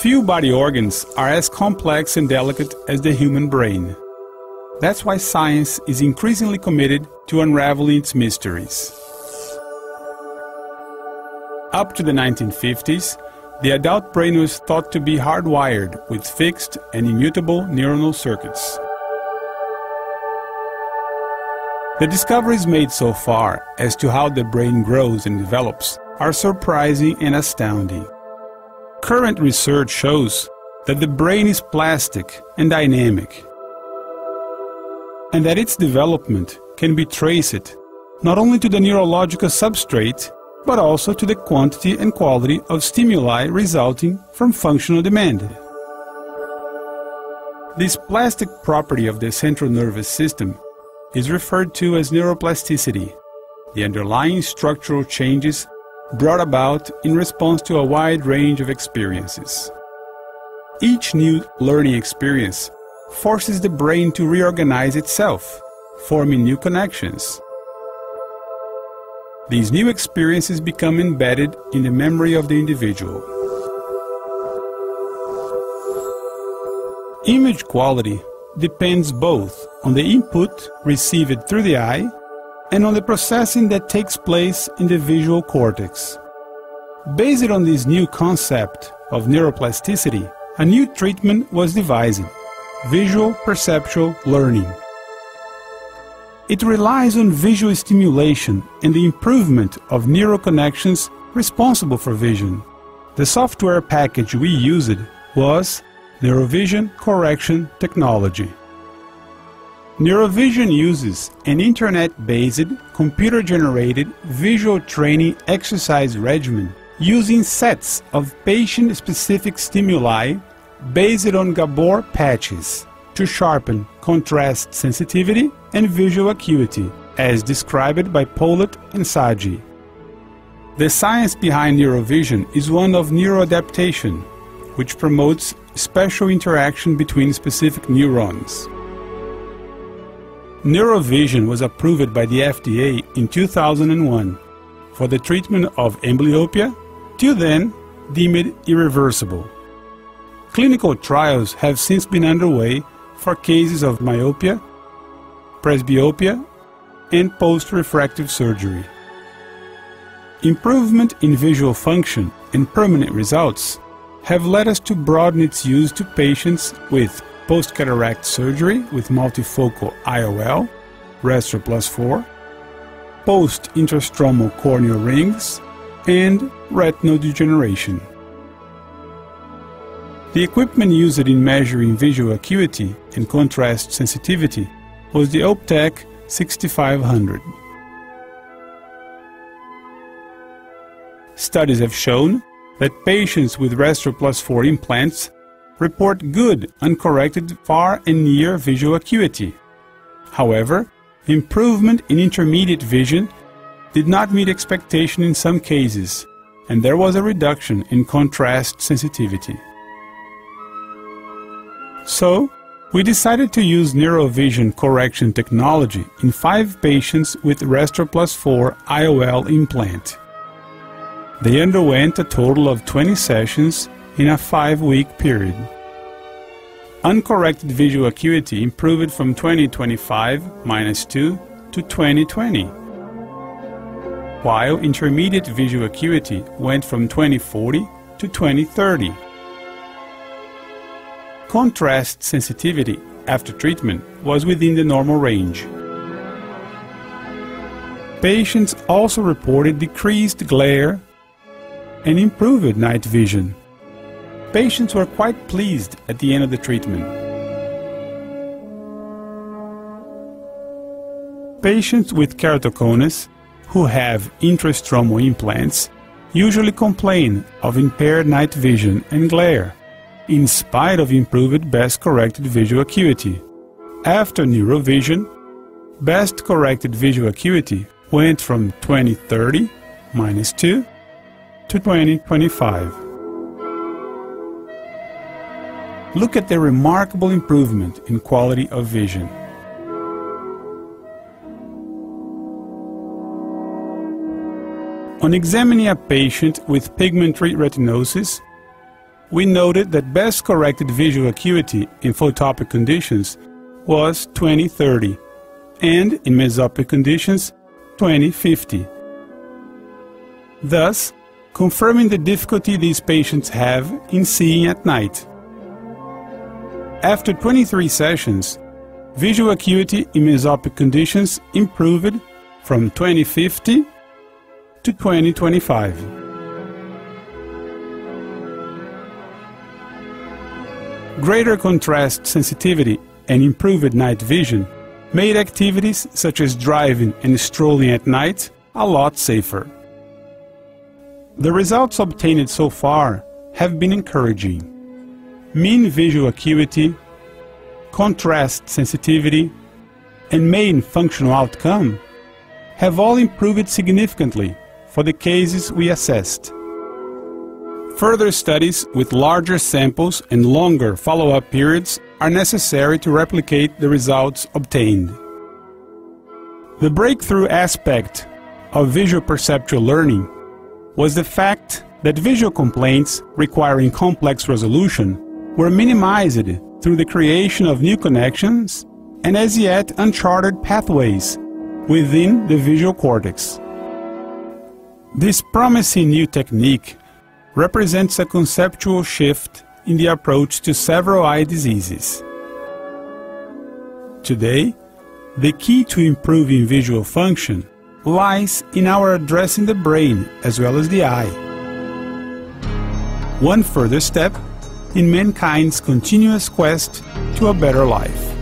Few body organs are as complex and delicate as the human brain. That's why science is increasingly committed to unraveling its mysteries. Up to the 1950s, the adult brain was thought to be hardwired with fixed and immutable neuronal circuits. The discoveries made so far as to how the brain grows and develops are surprising and astounding. Current research shows that the brain is plastic and dynamic, and that its development can be traced not only to the neurological substrate but also to the quantity and quality of stimuli resulting from functional demand. This plastic property of the central nervous system is referred to as neuroplasticity, the underlying structural changes brought about in response to a wide range of experiences. Each new learning experience forces the brain to reorganize itself, forming new connections, these new experiences become embedded in the memory of the individual. Image quality depends both on the input received through the eye and on the processing that takes place in the visual cortex. Based on this new concept of neuroplasticity, a new treatment was devised visual perceptual learning. It relies on visual stimulation and the improvement of neural connections responsible for vision. The software package we used was Neurovision Correction Technology. Neurovision uses an internet-based, computer-generated visual training exercise regimen using sets of patient-specific stimuli based on Gabor patches to sharpen contrast sensitivity and visual acuity, as described by Polat and Sagi. The science behind neurovision is one of neuroadaptation, which promotes special interaction between specific neurons. Neurovision was approved by the FDA in 2001 for the treatment of amblyopia, till then deemed irreversible. Clinical trials have since been underway for cases of myopia, presbyopia, and post-refractive surgery. Improvement in visual function and permanent results have led us to broaden its use to patients with post-cataract surgery with multifocal IOL, Restor Plus 4, post-intrastromal corneal rings, and retinal degeneration. The equipment used in measuring visual acuity and contrast sensitivity was the Optec 6500. Studies have shown that patients with Restor Plus 4 implants report good uncorrected far and near visual acuity. However, improvement in intermediate vision did not meet expectation in some cases, and there was a reduction in contrast sensitivity. So, we decided to use neurovision correction technology in five patients with Restor Plus 4 IOL implant. They underwent a total of 20 sessions in a five-week period. Uncorrected visual acuity improved from 2025 minus 2 to 2020, while intermediate visual acuity went from 2040 to 2030. Contrast sensitivity after treatment was within the normal range. Patients also reported decreased glare and improved night vision. Patients were quite pleased at the end of the treatment. Patients with keratoconus who have intrastromal implants usually complain of impaired night vision and glare in spite of improved best corrected visual acuity. After neurovision, best corrected visual acuity went from 2030 minus 2 to 2025. Look at the remarkable improvement in quality of vision. On examining a patient with pigmentary retinosis, we noted that best corrected visual acuity in photopic conditions was 2030 and in mesopic conditions 2050. Thus, confirming the difficulty these patients have in seeing at night. After 23 sessions, visual acuity in mesopic conditions improved from 2050 to 2025. Greater contrast sensitivity and improved night vision made activities such as driving and strolling at night a lot safer. The results obtained so far have been encouraging. Mean visual acuity, contrast sensitivity, and main functional outcome have all improved significantly for the cases we assessed. Further studies with larger samples and longer follow-up periods are necessary to replicate the results obtained. The breakthrough aspect of visual perceptual learning was the fact that visual complaints requiring complex resolution were minimized through the creation of new connections and as yet uncharted pathways within the visual cortex. This promising new technique represents a conceptual shift in the approach to several eye diseases. Today, the key to improving visual function lies in our addressing the brain as well as the eye. One further step in mankind's continuous quest to a better life.